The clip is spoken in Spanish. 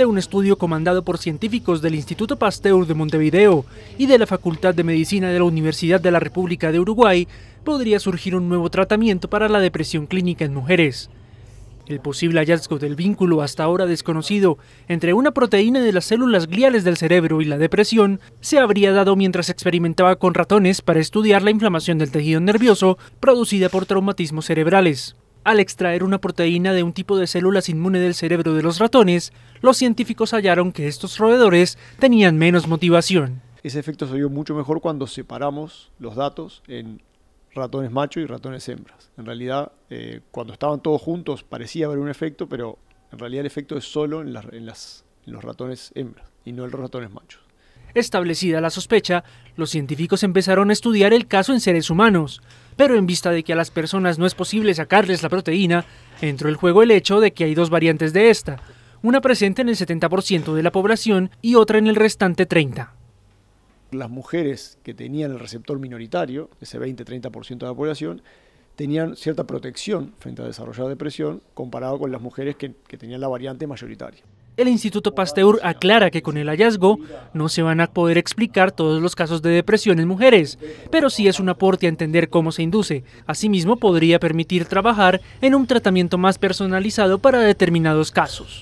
de un estudio comandado por científicos del Instituto Pasteur de Montevideo y de la Facultad de Medicina de la Universidad de la República de Uruguay, podría surgir un nuevo tratamiento para la depresión clínica en mujeres. El posible hallazgo del vínculo hasta ahora desconocido entre una proteína de las células gliales del cerebro y la depresión se habría dado mientras experimentaba con ratones para estudiar la inflamación del tejido nervioso producida por traumatismos cerebrales. Al extraer una proteína de un tipo de células inmune del cerebro de los ratones, los científicos hallaron que estos roedores tenían menos motivación. Ese efecto se vio mucho mejor cuando separamos los datos en ratones machos y ratones hembras. En realidad, eh, cuando estaban todos juntos parecía haber un efecto, pero en realidad el efecto es solo en, en, las, en los ratones hembras y no en los ratones machos. Establecida la sospecha, los científicos empezaron a estudiar el caso en seres humanos, pero en vista de que a las personas no es posible sacarles la proteína, entró en juego el hecho de que hay dos variantes de esta, una presente en el 70% de la población y otra en el restante 30% las mujeres que tenían el receptor minoritario, ese 20-30% de la población, tenían cierta protección frente a desarrollar depresión comparado con las mujeres que, tenían la variante mayoritaria. El Instituto Pasteur aclara que con el hallazgo no se van a poder explicar todos los casos de depresión en mujeres, pero sí es un aporte a entender cómo se induce. Asimismo, podría permitir trabajar en un tratamiento más personalizado para determinados casos.